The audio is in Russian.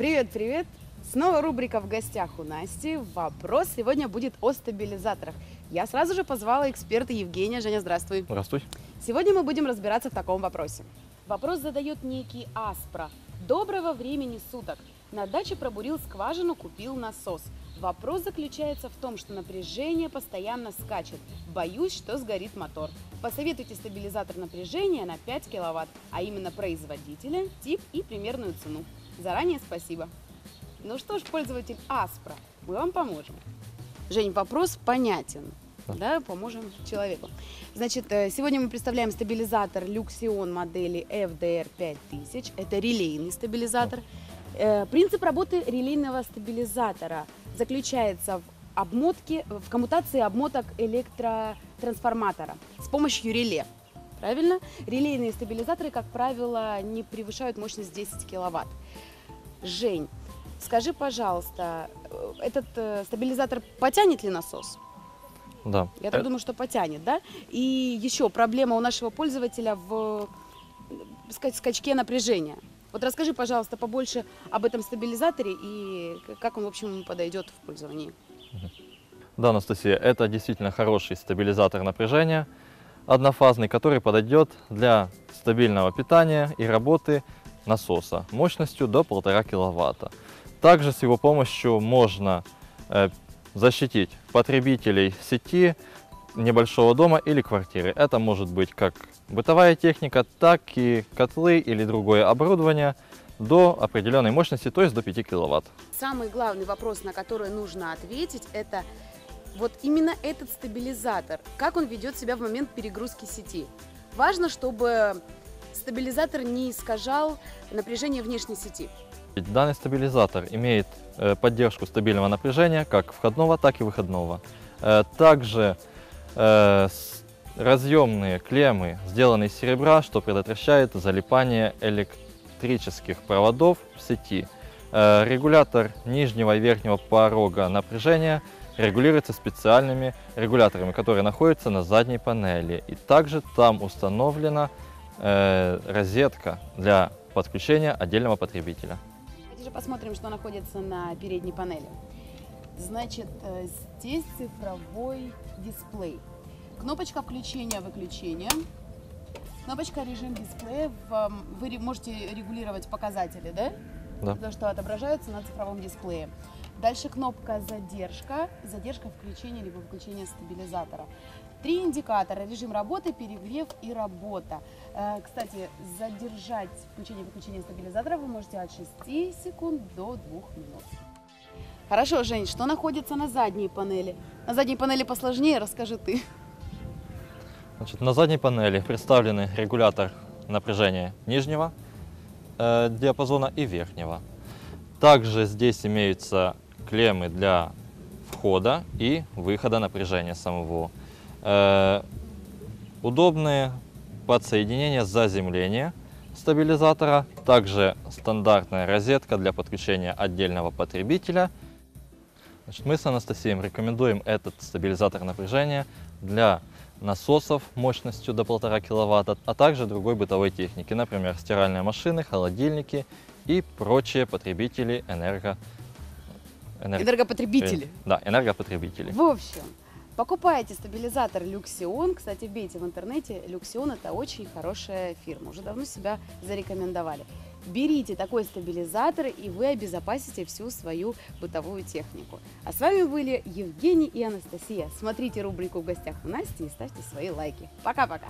Привет, привет! Снова рубрика «В гостях у Насти». Вопрос сегодня будет о стабилизаторах. Я сразу же позвала эксперта Евгения. Женя, здравствуй. Здравствуй. Сегодня мы будем разбираться в таком вопросе. Вопрос задает некий Аспра. Доброго времени суток. На даче пробурил скважину, купил насос. Вопрос заключается в том, что напряжение постоянно скачет. Боюсь, что сгорит мотор. Посоветуйте стабилизатор напряжения на 5 киловатт, а именно производителя, тип и примерную цену. Заранее спасибо. Ну что ж, пользователь Аспра, мы вам поможем. Жень, вопрос понятен. Да. Поможем человеку. Значит, э, сегодня мы представляем стабилизатор Luxion модели FDR 5000. Это релейный стабилизатор. Э, Принцип работы релейного стабилизатора заключается в обмотке, в коммутации обмоток электротрансформатора с помощью реле. Правильно? Релейные стабилизаторы, как правило, не превышают мощность 10 киловатт. Жень, скажи, пожалуйста, э, этот э, стабилизатор потянет ли насос? Да. Я так Э, думаю, что потянет, да? И еще проблема у нашего пользователя в ска- скачке напряжения. Вот расскажи, пожалуйста, побольше об этом стабилизаторе и как он, в общем, подойдет в пользовании. Да, Анастасия, это действительно хороший стабилизатор напряжения, однофазный, который подойдет для стабильного питания и работы насоса мощностью до 1,5 киловатта. Также с его помощью можно э, защитить потребителей сети небольшого дома или квартиры. Это может быть как бытовая техника, так и котлы или другое оборудование до определенной мощности, то есть до 5 киловатт. Самый главный вопрос, на который нужно ответить, это вот именно этот стабилизатор. Как он ведет себя в момент перегрузки сети? Важно, чтобы стабилизатор не искажал напряжение внешней сети. Данный стабилизатор имеет э, поддержку стабильного напряжения как входного, так и выходного. Э, Также э, разъемные клеммы сделаны из серебра, что предотвращает залипание электрических проводов в сети. Регулятор нижнего и верхнего порога напряжения регулируется специальными регуляторами, которые находятся на задней панели. И также там установлена э, розетка для подключения отдельного потребителя. Давайте же посмотрим, что находится на передней панели. Значит, э, здесь цифровой дисплей. Кнопочка включения-выключения. Кнопочка режим дисплея. Вы можете регулировать показатели, да? Да. То, что отображается на цифровом дисплее. Дальше кнопка задержка. Задержка включения либо выключения стабилизатора. Три индикатора. Режим работы, перегрев и работа. Э, Кстати, задержать включение и выключение стабилизатора вы можете от 6 секунд до 2 минут. Хорошо, Жень, что находится на задней панели? На задней панели посложнее, расскажи ты. Значит, на задней панели представлены регулятор напряжения нижнего э, диапазона и верхнего. Также здесь имеются клеммы для входа и выхода напряжения самого. Э, удобные подсоединения заземления стабилизатора. Также стандартная розетка для подключения отдельного потребителя. Значит, мы с Анастасией рекомендуем этот стабилизатор напряжения для насосов мощностью до 1,5 киловатта, а также другой бытовой техники, например, стиральные машины, холодильники и прочие потребители энерго... энер- Энергопотребители. Да, энергопотребители. В общем, покупайте стабилизатор Люксион. Кстати, вбейте в интернете. Люксион это очень хорошая фирма. Уже давно себя зарекомендовали. Берите такой стабилизатор, и вы обезопасите всю свою бытовую технику. А с вами были Евгений и Анастасия. Смотрите рубрику «В гостях у Насти» и ставьте свои лайки. Пока-пока!